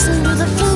Listen to the flute